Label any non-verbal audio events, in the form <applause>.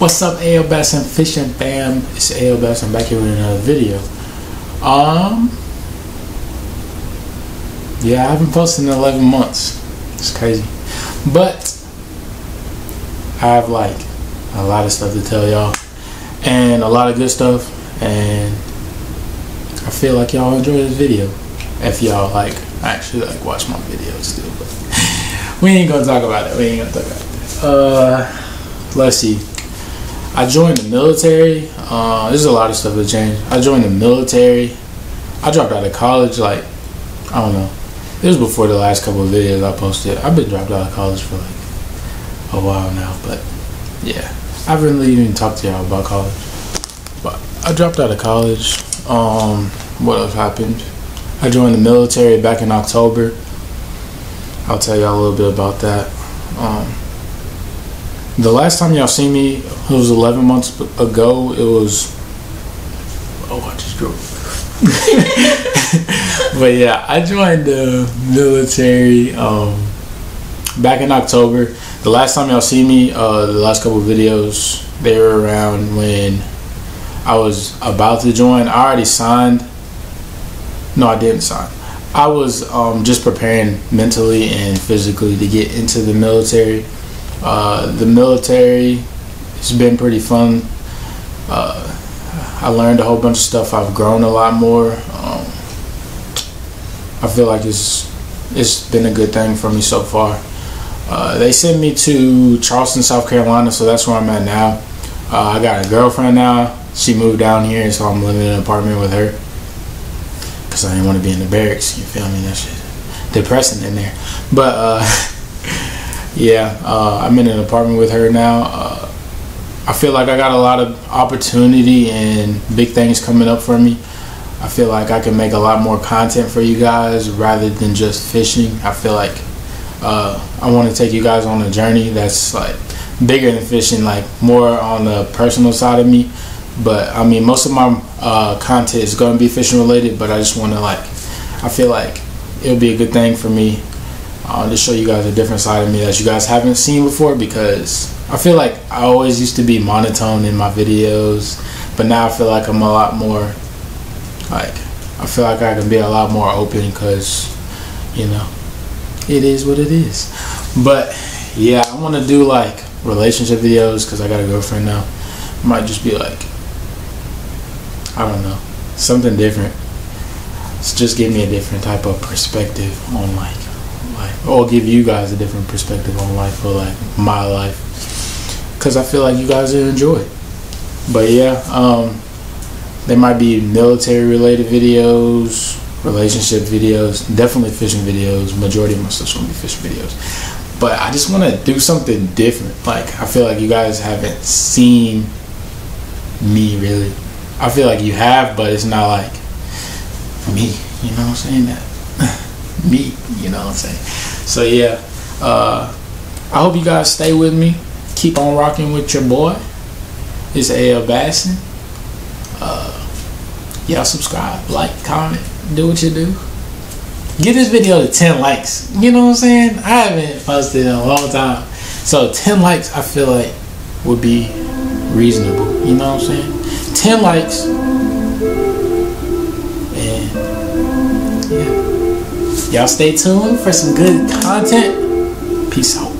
What's up, AL Bassin Fishing Fam? It's AOBs. I'm back here with another video. Um, yeah, I haven't posted in 11 months. It's crazy. But, I have like a lot of stuff to tell y'all. And a lot of good stuff. And I feel like y'all enjoy this video. If y'all like actually like watch my videos still. But <laughs> we ain't gonna talk about it. We ain't gonna talk about it. Uh, let's see. I joined the military. Uh, there's a lot of stuff that changed. I joined the military. I dropped out of college like I don't know. It was before the last couple of videos I posted. I've been dropped out of college for like a while now, but yeah, I haven't really even talked to y'all about college. But I dropped out of college. Um, what else happened? I joined the military back in October. I'll tell y'all a little bit about that. Um, the last time y'all seen me, it was 11 months ago. It was. Oh, I just drove. <laughs> but yeah, I joined the military um, back in October. The last time y'all see me, uh, the last couple videos, they were around when I was about to join. I already signed. No, I didn't sign. I was um, just preparing mentally and physically to get into the military. Uh, the military has been pretty fun. Uh, I learned a whole bunch of stuff. I've grown a lot more. Um, I feel like it's it's been a good thing for me so far. Uh, they sent me to Charleston, South Carolina, so that's where I'm at now. Uh, I got a girlfriend now. She moved down here, so I'm living in an apartment with her. Cause I didn't want to be in the barracks. You feel me? That shit depressing in there. But uh, <laughs> yeah, uh, I'm in an apartment with her now. Uh, I feel like I got a lot of opportunity and big things coming up for me. I feel like I can make a lot more content for you guys rather than just fishing. I feel like uh, I want to take you guys on a journey that's like bigger than fishing, like more on the personal side of me. But I mean, most of my uh, content is going to be fishing related, but I just want to like, I feel like it'll be a good thing for me uh, to show you guys a different side of me that you guys haven't seen before because I feel like I always used to be monotone in my videos, but now I feel like I'm a lot more like I feel like I can be a lot more open because you know it is what it is. But yeah, I want to do like relationship videos because I got a girlfriend now. Might just be like I don't know something different. It's just give me a different type of perspective on like life or give you guys a different perspective on life or like my life. Because i feel like you guys enjoy it. But yeah um there might be military related videos relationship videos definitely fishing videos. Majority of my stuff's gonna be fishing videos. But i just want to do something different. Like i feel like you guys haven't seen me really. I feel like you have but it's not like me. You know what i'm saying? that <laughs> me, you know what I'm saying? So yeah, uh, I hope you guys stay with me. Keep on rocking with your boy. It's AL Bassin. Uh, y'all subscribe, like, comment, do what you do. Get this video to 10 likes. You know what I'm saying? I haven't posted in a long time. So 10 likes I feel like would be reasonable. You know what I'm saying? 10 likes. Y'all stay tuned for some good content. Peace out.